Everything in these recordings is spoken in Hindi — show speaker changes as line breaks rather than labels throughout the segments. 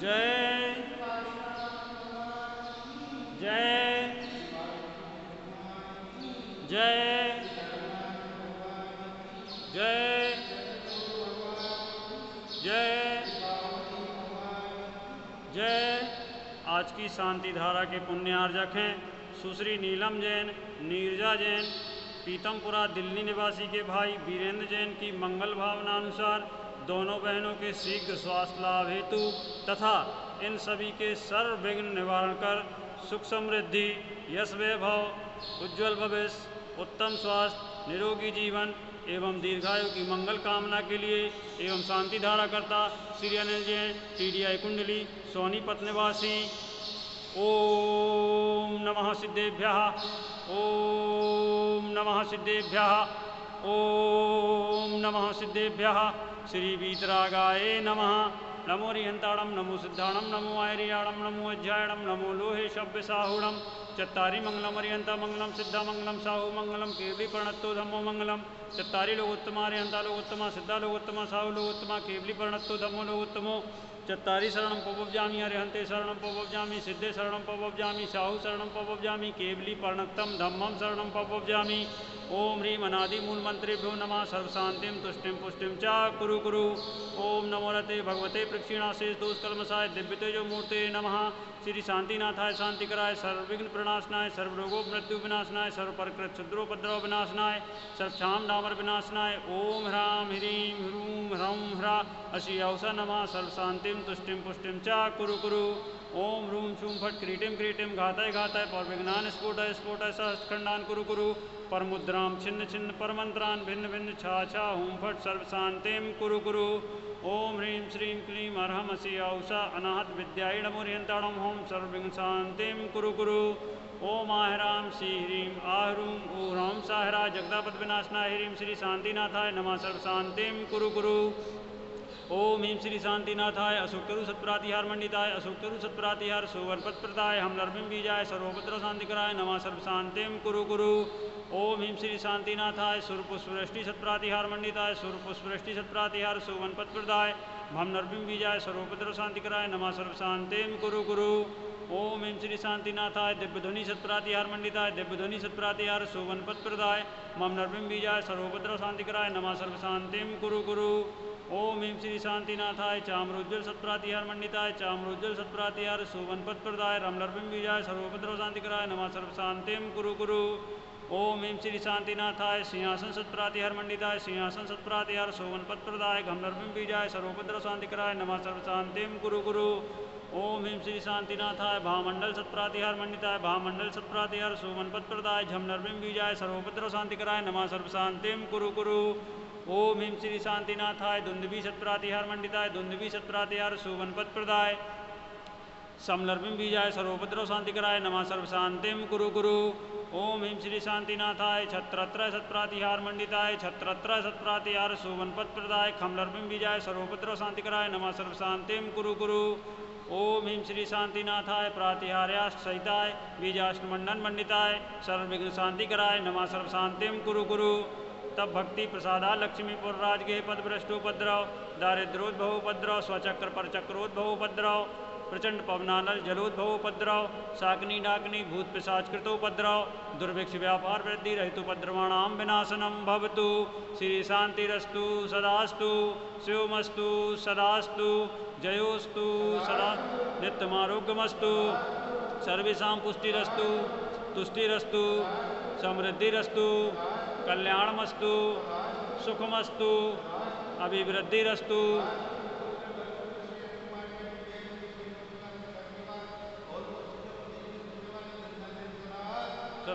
जय। जय। जय। जय। जय। जय। आज की शांति धारा के पुण्यार्जक हैं सुश्री नीलम जैन, नीरजा जैन, पीतमपुरा दिल्ली निवासी के भाई वीरेंद्र जैन की मंगल भावना अनुसार दोनों बहनों के शीघ्र स्वास्थ्य लाभ हेतु तथा इन सभी के सर्व विघ्न निवारण कर सुख समृद्धि, यश वैभव, उज्ज्वल भविष्य, उत्तम स्वास्थ्य, निरोगी जीवन एवं दीर्घायु की मंगल कामना के लिए एवं शांति धारा करता Shri Anil Jain T D I Kundli Sonipat निवासी ओम नमः सिद्धेभ्य, ओम नमः सिद्धेभ्य, ओम नमः सिद्धेभ्य। श्री वीतरागाय नमः। नमो रिहंताड़म नमो सिद्धाणम नमो आयरियाणम नमो अध्यायणम नमो लोहे शव्य साहुणम चत्तारी मंगलम अरियंता मंगलम सिद्धा मंगलम साहु मंगलम केवली प्रणत्तो धम्मो मंगलम चत्तारी लोगोत्तमा अरियंता लोगोत्तमा सिद्धा लोगोत्तमा साहु लोगोत्तमा केवली प्रणत्तो धम्मो लोगोत्तमो चत्तारी शरणं पवब्जामि अरिहन्ते शरणं पवब्जामि सिद्धे शरणं पवब्जामि साहु शरणं पवब्जामि केवली पर्णक्तं धम्मं शरणं पवब्जामि ओम ह्रीम अनादि मूल मंत्रेभ्यो नमः सर्वशांतिम तुष्टिम पुष्टिम चा कुरु कुरु। ओम नमो रते भगवते प्रक्षीणाशेष दोष कलमसाय दिव्य तेजो मूर्ते नमः। श्री शांतिनाथाय शांति कराय सर्वविघ्न प्रणाशनाय सर्वरोगो मृत्यु विनाशनाय सर्व परकृत क्षुद्रोपद्रव विनाशनाय सर्वक्षाम डामर विनाशनाय ओम ह्राम ह्रीम ह्रूम ह्रम ह्रा। अशी अवसा नमः सर्वशांतिम तुष्टिम पुष्टिम चा कुरु कुरु। ओम रूम शूम फट क्रीटिम क्रीटिम घाताय घाताय पर विज्ञान स्फोट स्फोट सहस्खंडान कुरु कुरु। परमुद्राम छिन्न छिन्न परमंत्रान भिन्न भिन्न, छा छा हुम फट सर्व शांतिम कुरु कुरु। ओम ह्रीं श्रीं क्लीं अर्हमसि औषा अनाहत विद्याय नमोरियंताणम होम सर्वविघ्न शांतिम कुरु कुरु। ओम आहराम श्री ह्रीं आहरूम ऊहराम साहरा जगदापद विनाशनाय ह्रीं श्री शांतिनाथाय नमः सर्व शांतिम कुरु कुरु। ओम हिम श्री शांतिनाथाय, अशोकतरु सत्प्रातिहार मंडिताय अशोकतरु सत्प्रातिहार सोवरपत प्रदाय हम नरमिम बीजाय सर्वपत्र शांति कराय नमा सर्व शांतिम कुरु कुरु। ओम हिम श्री शांतिनाथाय सुरपुष्पृष्टि सत्प्रातिहार मंडिताय सुरपुष्पृष्टि सत्प्रातिहार सोवनपत प्रदाय हम नरमिम बीजाय सर्वपत्र शांति कराय नमा सर्व शांतिम कुरु कुरु। ओम एम श्री शांतिनाथाय दिव्य दिव्यध्वनि सत्प्रातिहार मंडिताय दिव्यध्वनि सत्प्रातिहार पद प्रदाय मम नरबिम बीजाय सर्वभद्र शांति कराय नमा सर्व शांतिम कुरु कुरु। ओम एम श्री शांतिनाथाय चाम्रोज्वल सत्प्रातिहार मंडिताय चाम्रोज्वल सत्प्रातिहार शोभनपद प्रदाय रम नरबिम बीजाय सर्वभद्र शांति कराय नमा सर्व शांतिम कुरु कुरु। ओम हिम श्री शांतिनाथाय, सिंहासन सत्प्रातिहार मंडिताय, सिंहासन सत्प्रातिहार शोभनपद प्रदाय घमलर्भिम बीजाय सर्वोपद्रव शांतिकराय नमः सर्व शांतिम गुरु गुरु। ओम हिम श्री शांतिनाथाय, भामंडल सत्प्रातिहार मंडिताय, भामंडल सत्प्रातिहार शोभनपद प्रदाय झमनर्भिम बीजाय सर्वोपद्रव शांतिकराय नमः सर्व शांतिम कुरु कुरु ओम हिम श्री शांतिनाथाय दुंदवी सत्प्रातिहार मंडिताय दुंदवी सत्प्रातिहार शोभनपद प्रदाय। समलर्भिम बीजाय सर्वोपद्रव शांति कराय नमा सर्व शांतिम कुरु कुरु ओम हिम श्री शांतिनाथाय, छत्रत्र सत्प्रातिहार मंडिताय, छत्रत्र सत्प्रातिहार शोभनपद प्रदाय खमलर्भिम बीजाय सर्वोपद्रव शांति कराय नमा सर्व शांतिम कुरु कुरु। ओम हिम श्री शांतिनाथाय, प्रातिहार्याष्ट सहिताय, बीजाष्टमंडन मंडिताय, सर्वविघ्न शांति कराय नमा सर्व शांतिम कुरु कुरु। तब भक्ति प्रसादा लक्ष्मीपुर राजगेह पद भ्रष्टोपद्रव दारिद्रोद्भवोपद्रव स्वचक्र पर चक्रोद्भवोपद्रव प्रचंड पवनानल जलोद्भवोपद्रव शाकनी डाकनी भूत पिशाचकृतोपद्रव दुर्भिक्ष व्यापार वृद्धि रहितोपद्रवाणाम विनाशनम भवतु। श्री शांतिरस्तु सदास्तु, शिवमस्तु, सदास्तु, जयोस्तु, सदा नित्यमारोग्यमस्तु सर्वेशा पुष्टिरस्तु, तुष्टिरस्तु, समृद्धिरस्तु, कल्याणमस्तु, सुखमस्तु, अभिवृद्धिरस्तु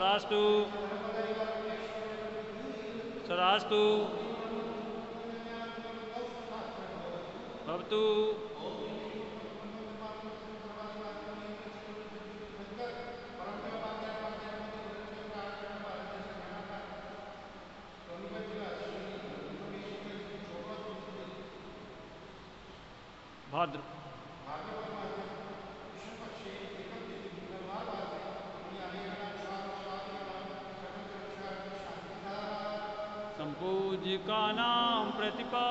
सदास्तु सदास्तु भवतु। भाद्र। संपूजिका नाम प्रतिपादका